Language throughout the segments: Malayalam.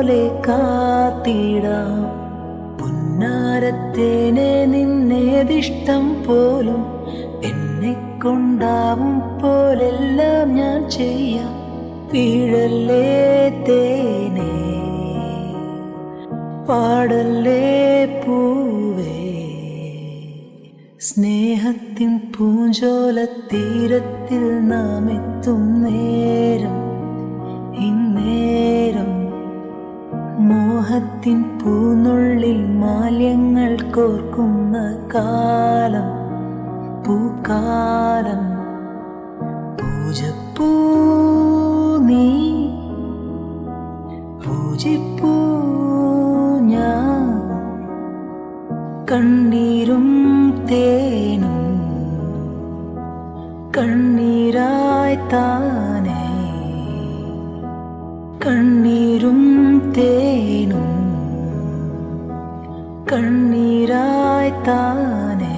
പോലെ കാത്തിടാം. പുന്നാരത്തേനെ നിന്നേതിഷ്ടം പോലും എന്നെ കൊണ്ടാവും പോലെല്ലാം ഞാൻ ചെയ്യാം. വീഴല്ലേ തേനെ? പാടല്ലേ പൂവേ? സ്നേഹത്തിൻ പൂഞ്ചോല തീരത്തിൽ നാം എത്തും നേരം മോഹത്തിൻ പൂനുള്ളിൽ മാലിന്യങ്ങൾ കോർക്കുന്ന കാലം പൂക്കാലം. പൂജപ്പൂ നീ പൂജിപ്പൂ ഞാൻ. കണ്ണീരും തേനും കണ്ണീരായി താനേ. കണ്ണീരും കണ്ണീരായി താനേ.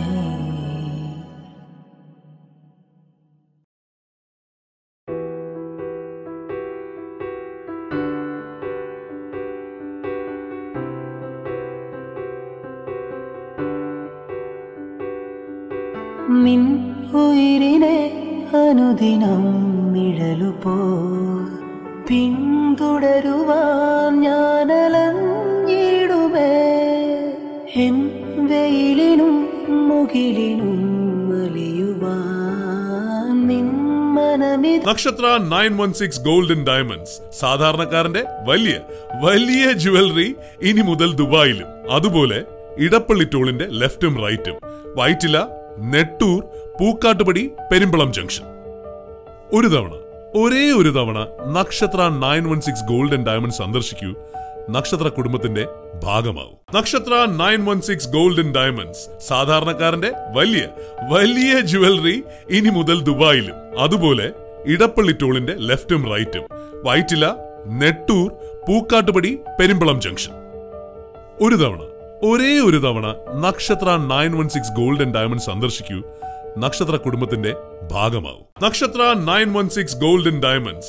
നിൻ ഉയിരിനെ അനുദിനം നിഴലുപോ പിന്തുടരുവാൻ ഞാനലഞ്ഞിടുമേ വെയിലിനും മുകിലിനും Nakshatra nine one six golden diamonds. സാധാരണക്കാരന്റെ വലിയ വലിയ ജുവലറി ഇനി മുതൽ ദുബായിലും. അതുപോലെ ഇടപ്പള്ളി ടോളിന്റെ ലെഫ്റ്റും റൈറ്റും. വൈറ്റില നെട്ടൂർ പൂക്കാട്ടുപടി പെരുമ്പളം ജംഗ്ഷൻ. ഒരു തവണ ഒരേ ഒരു തവണ Nakshatra nine one six golden diamond സന്ദർശിക്കൂ. നക്ഷത്ര കുടുംബത്തിന്റെ ഭാഗമാവും. Nakshatra nine one six golden diamonds. സാധാരണക്കാരന്റെ വലിയ വലിയ ജുവലറി ഇനി മുതൽ ദുബായിലും. അതുപോലെ ഇടപ്പള്ളി ടോളിന്റെ ലെഫ്റ്റും റൈറ്റും. വൈറ്റില നെട്ടൂർ പൂക്കാട്ടുപടി പെരുമ്പളം ജംഗ്ഷൻ. ഒരു തവണ ഒരേ ഒരു തവണ Nakshatra nine one six golden diamond സന്ദർശിക്കൂ. നക്ഷത്ര കുടുംബത്തിന്റെ ഭാഗമാവും. Nakshatra nine one six golden diamonds